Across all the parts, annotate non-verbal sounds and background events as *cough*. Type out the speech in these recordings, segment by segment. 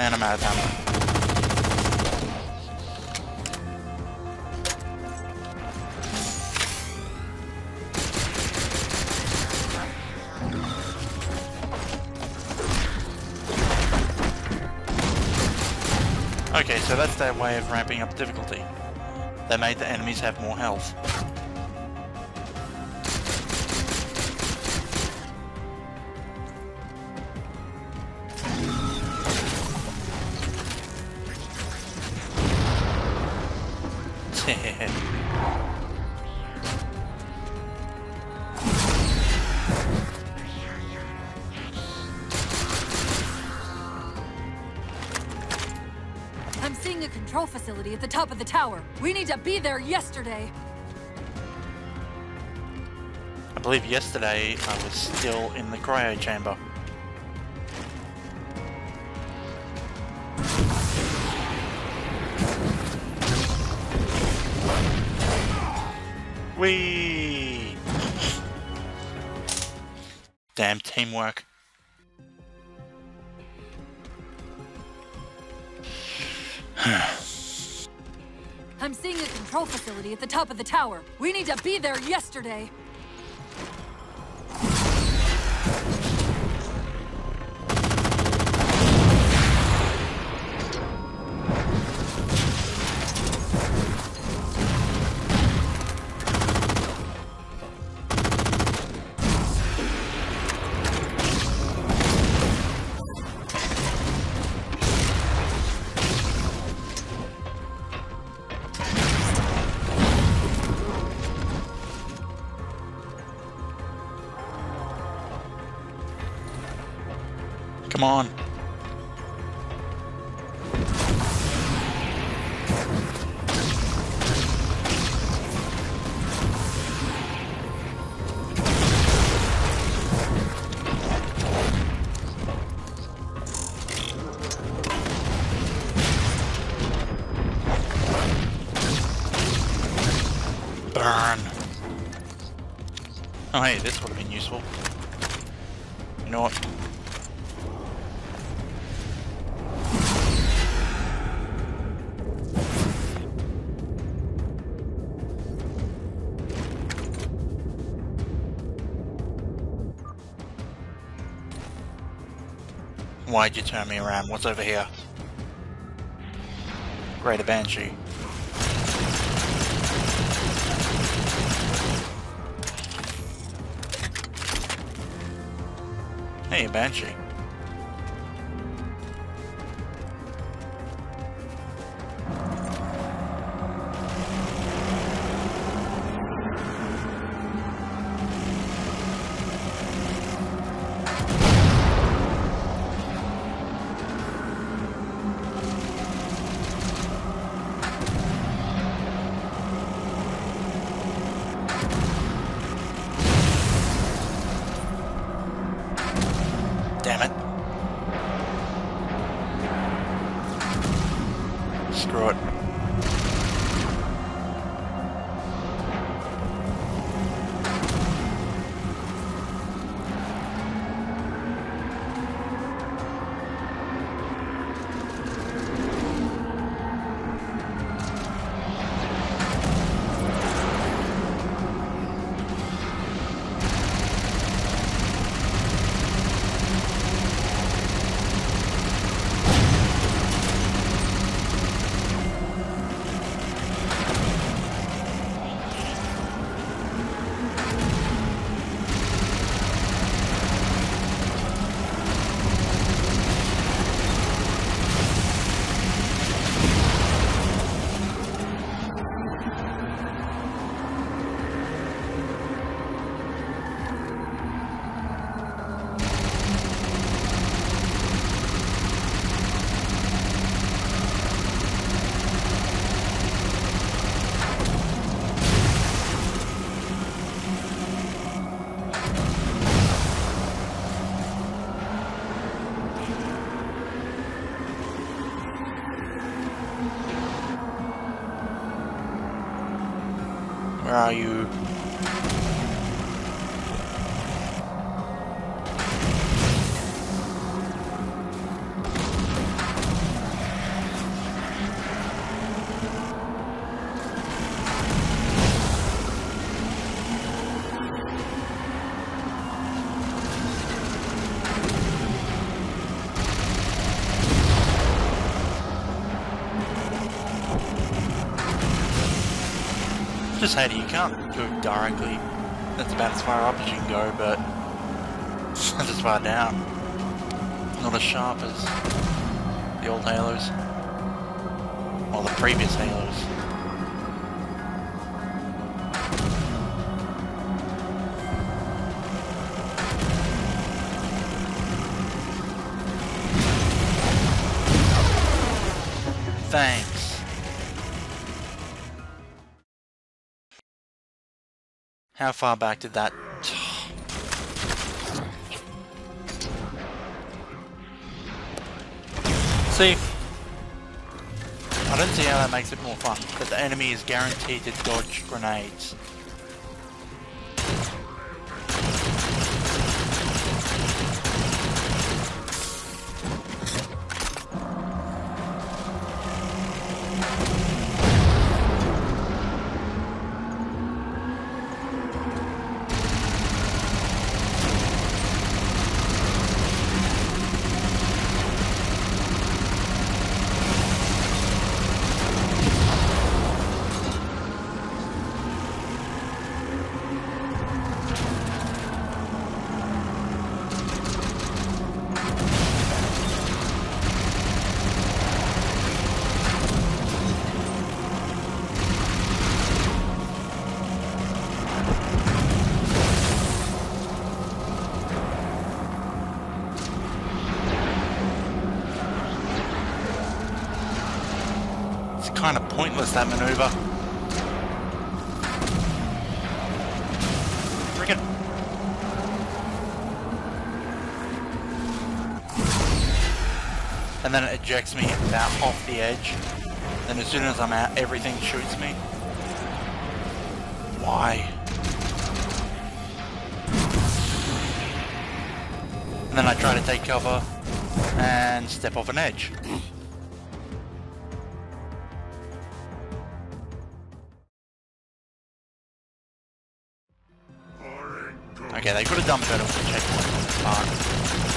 And I'm out of ammo. Okay, so that's their way of ramping up difficulty. They made the enemies have more health. At the top of the tower. We need to be there yesterday. I believe yesterday I was still in the cryo chamber. Whee! Damn teamwork. *sighs* *sighs* I'm seeing a control facility at the top of the tower. We need to be there yesterday. Come on. Oh hey, this would have been useful. You know what? Why'd you turn me around? What's over here? Greater Banshee. Hey, Banshee. Where are you? Just it, you can't go directly. That's about as far up as you can go, but not as far down. Not as sharp as the old Halos. Or the previous Halos. Thanks. How far back did that... See? I don't see how that makes it more fun, but the enemy is guaranteed to dodge grenades. Pointless, that maneuver. And then it ejects me about off the edge. Then as soon as I'm out, everything shoots me. Why? And then I try to take cover and step off an edge. Okay, they could have done better with the checkpoint on this part.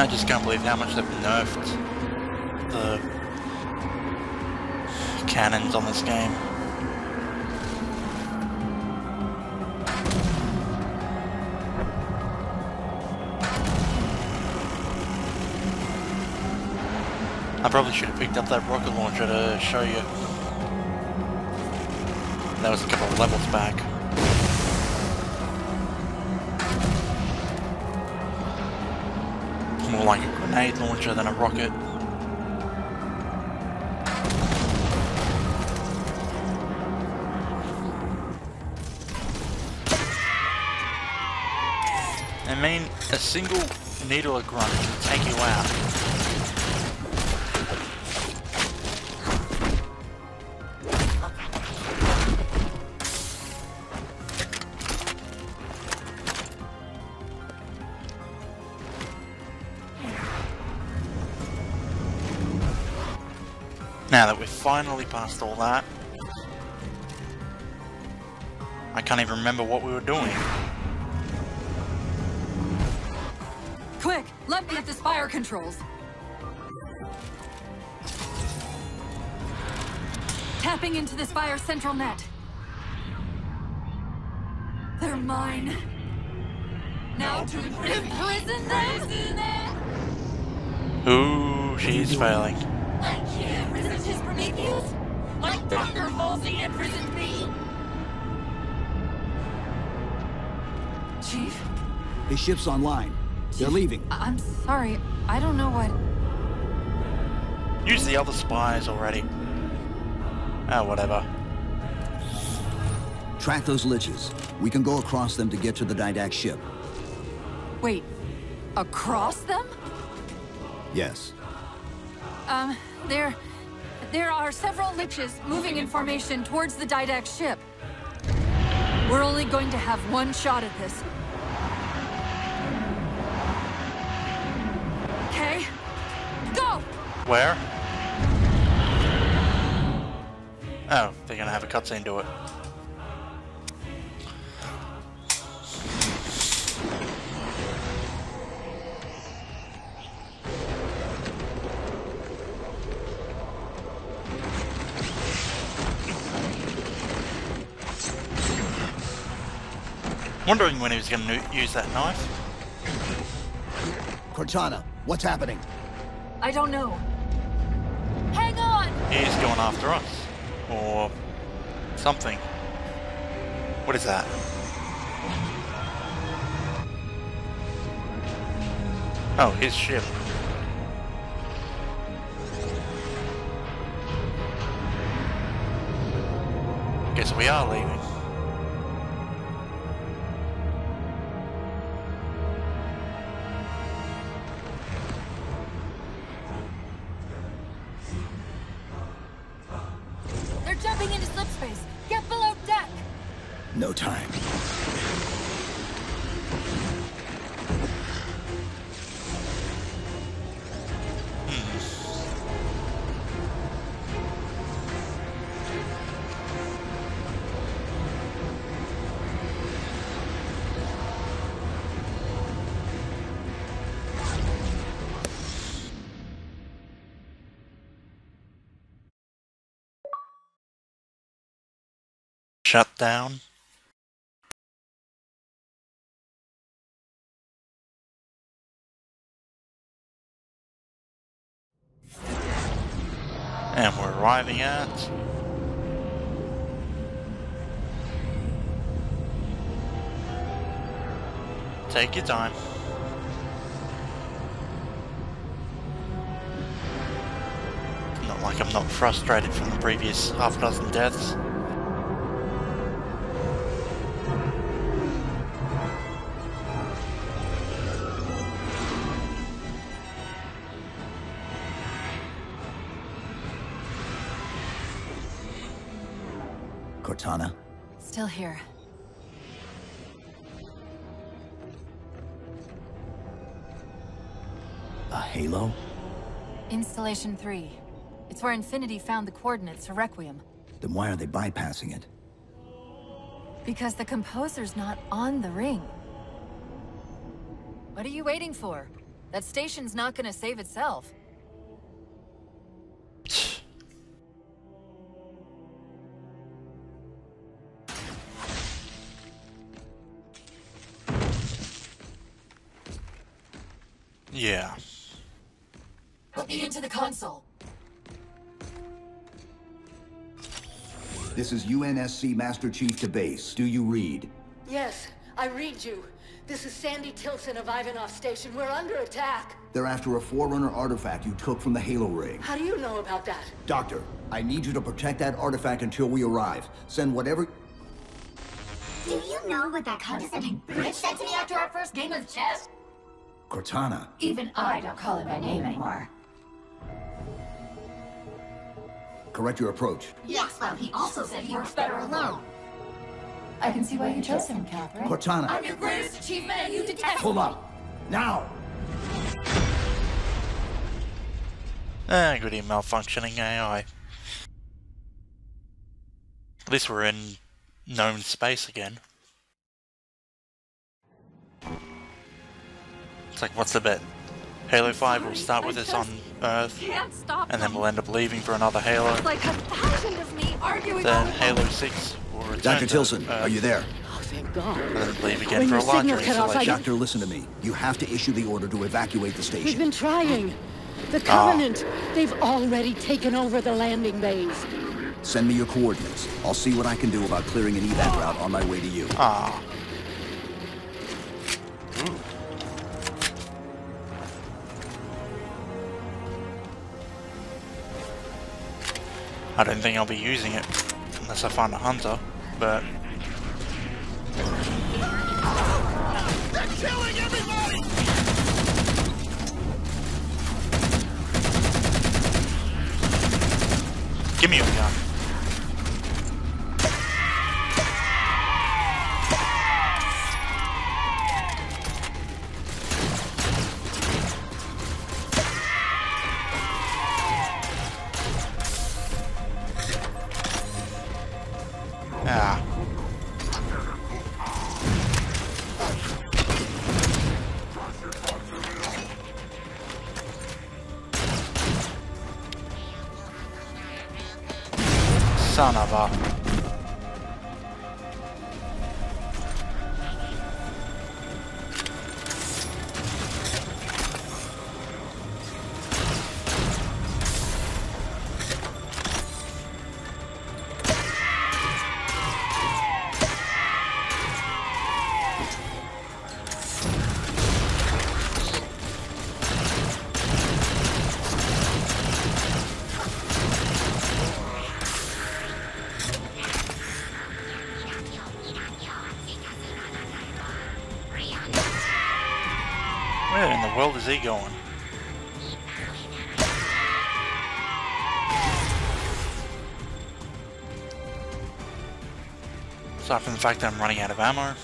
I just can't believe how much they've nerfed the cannons on this game. I probably should have picked up that rocket launcher to show you. That was a couple of levels back. More like a grenade launcher than a rocket. I mean, a single needle of grunt can take you out. Now that we've finally passed all that, I can't even remember what we were doing. Quick, let me at the fire controls. Tapping into the fire central net. They're mine. Now to imprison them? Ooh, she's failing. I can't resist his Prometheus. My thunder Halsey imprisoned me. Chief, The ship's online. They're leaving. I- I'm sorry. I don't know what. Use the other spies already. Ah, whatever. Track those liches. We can go across them to get to the Didact ship. Wait, across them? Yes. Um, there, there are several liches moving in formation towards the Didact ship. We're only going to have one shot at this. Okay, go! Where? Oh, they're gonna have a cutscene to it. Wondering when he was gonna use that knife. Cortana, what's happening? I don't know. Hang on! He's going after us. Or something. What is that? Oh, his ship. Guess we are leaving. Shut down. And we're arriving at Take your time. Not like I'm not frustrated from the previous half dozen deaths. Cortana, Still here. a halo? Installation 3. It's where Infinity found the coordinates to Requiem. Then why are they bypassing it? Because the composer's not on the ring. What are you waiting for? That station's not gonna save itself. This is UNSC Master Chief to base. Do you read? Yes, I read you. This is Sandra Tillson of Ivanoff Station. We're under attack. They're after a Forerunner artifact you took from the Halo ring. How do you know about that? Doctor, I need you to protect that artifact until we arrive. Send whatever... Do you know what that condescending bitch said to me after our first game of chess? Cortana. Even I don't call him by name anymore. Correct your approach. Yes, well, he also said he works better alone. I can see why you chose him, Catherine. Cortana. I'm your greatest achievement and you detest Hold up. Now! Ah, goody malfunctioning AI. At least we're in known space again. It's like, what's the bet? Halo 5 will start with us on Earth, and then we'll end up leaving for another Halo. Like a thousand of me arguing Then Halo 6 will return Dr. to Tillson, Earth, are you there? Oh, thank God. And then leave again When for a your larger signal cut off, installation. Doctor, listen to me. You have to issue the order to evacuate the station. We've been trying. The Covenant, they've already taken over the landing bays. Send me your coordinates. I'll see what I can do about clearing an evac route on my way to you. Ah. I don't think I'll be using it unless I find a hunter, but he going? Aside from the fact that I'm running out of ammo.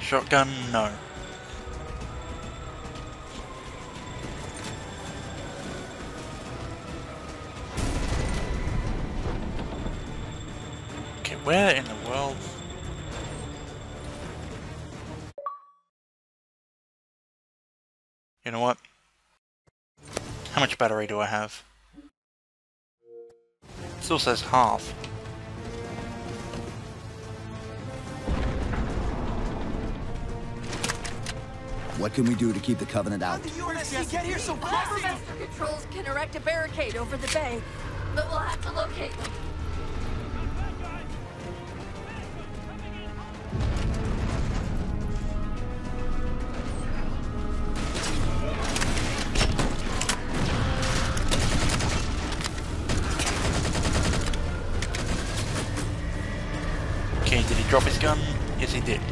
Shotgun, no. Where in the world? You know what? How much battery do I have? Still says half. What can we do to keep the Covenant out? Get here so Master Controls can erect a barricade over the bay, but we'll have to locate them. Okay, did he drop his gun? Yes, he did.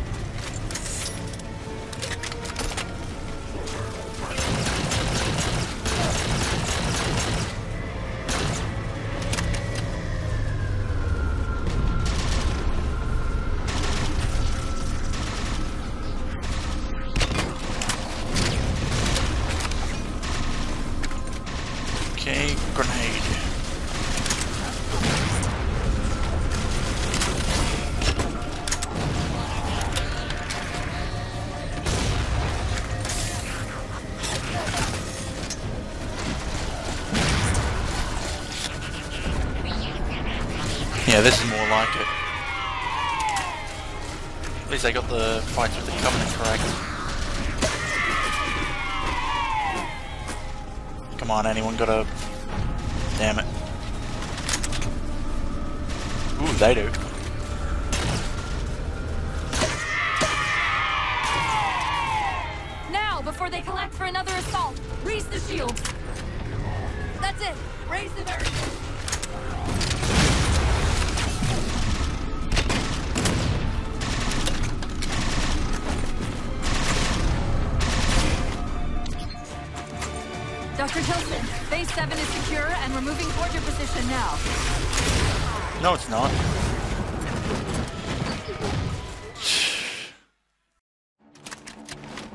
Least I got the fights with the Covenant correct. Come on, anyone got a... Damn it. Ooh, they do. Now, before they collect for another assault, raise the shield. That's it. Raise the. Dr. Tillson, Base 7 is secure and we're moving toward your position now. No, it's not. *sighs*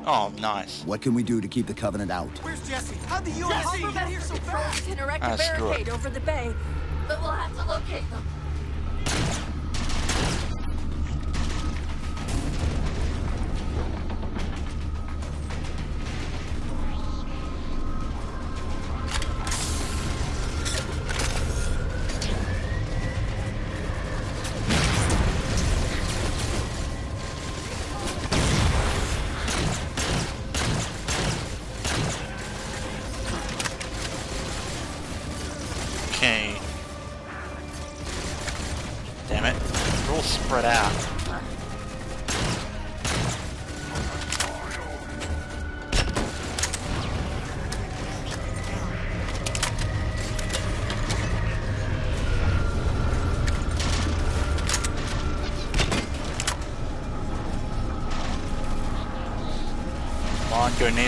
Oh, nice. What can we do to keep the Covenant out? Where's Jesse? How'd the U.S. get here so fast? Can erect a ah, screw barricade over the bay, but we'll have to locate them.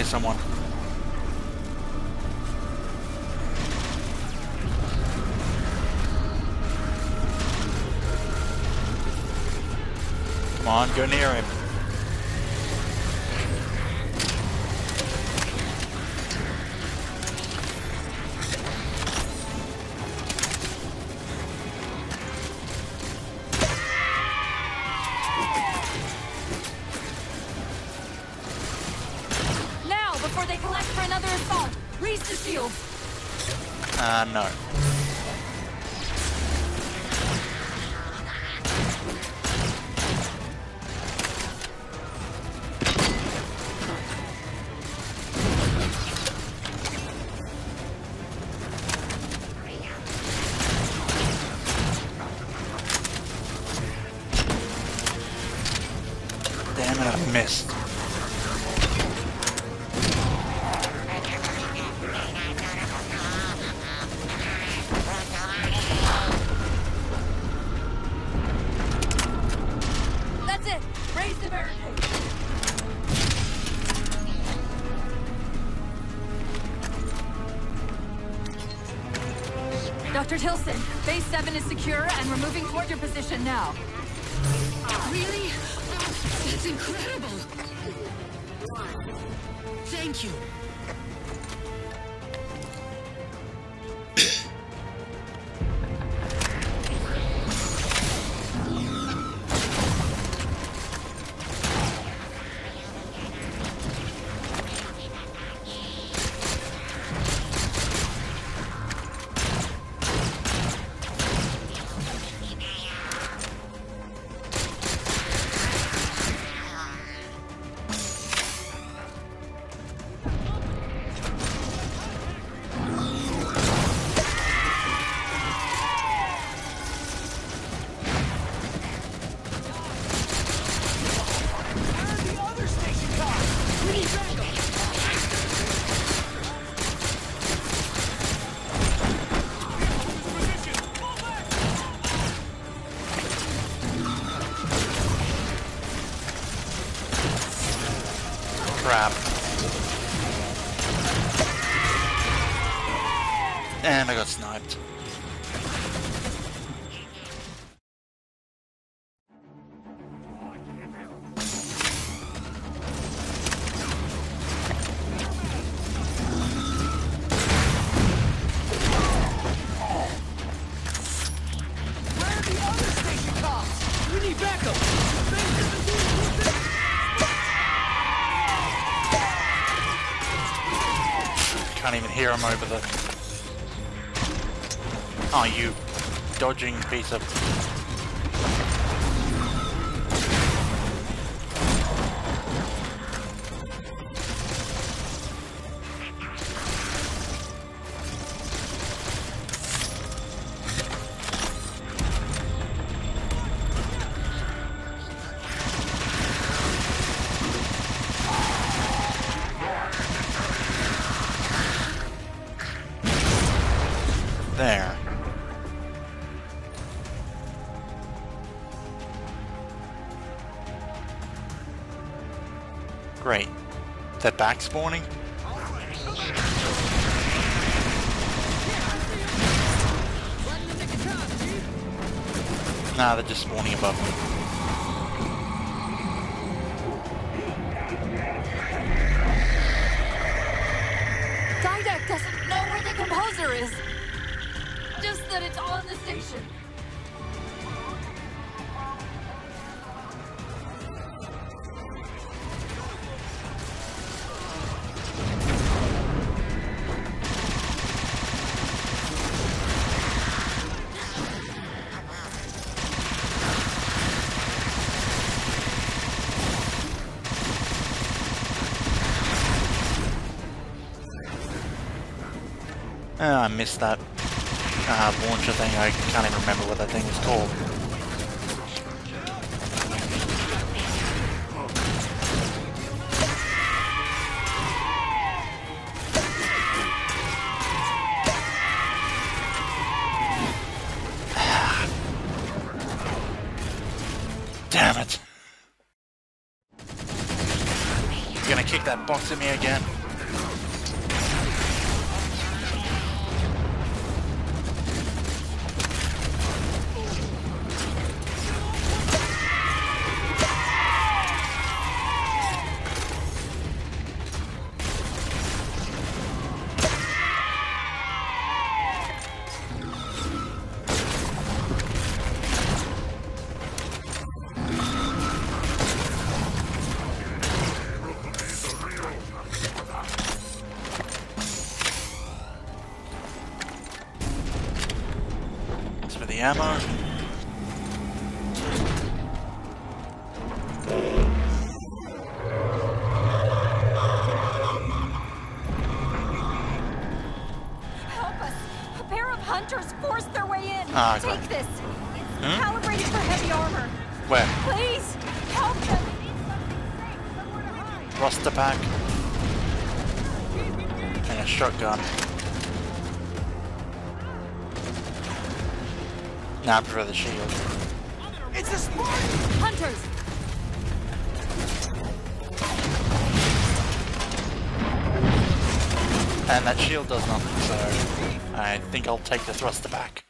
Near someone. Come on, go near him. Uh, Dr. Tillson, Base 7 is secure and we're moving toward your position now. Really? That's incredible! Thank you. Can't even hear him over the... Oh, you dodging piece of... that back spawning? Nah, they're just spawning above me. Didact doesn't know where the composer is. Just that it's on the station. I missed that uh, launcher thing. I can't even remember what that thing was called. *sighs* Damn it. You're gonna kick that box at me again. Their way in. Ah, Take okay. this. It's Hmm? calibrated for heavy armor. Where? Please help them. Thruster pack. And a shotgun. Now I prefer the shield. It's a Spartan! Hunters! And that shield does nothing, so I think I'll take the thruster back.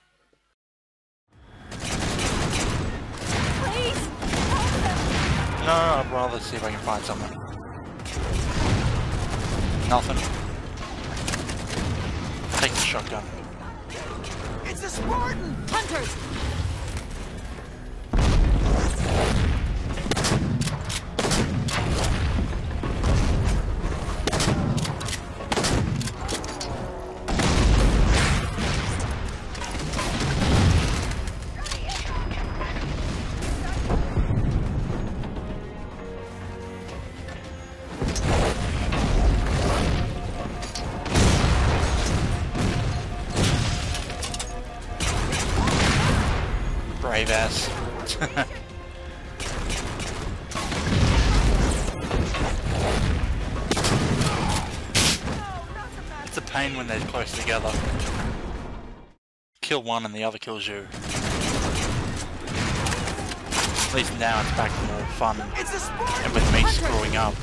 Please help No, I'd rather see if I can find someone. Nothing. Take the shotgun. It's a Spartan! Hunters! One and the other kills you. At least now it's back to more fun and with me screwing up.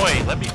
Oi, let me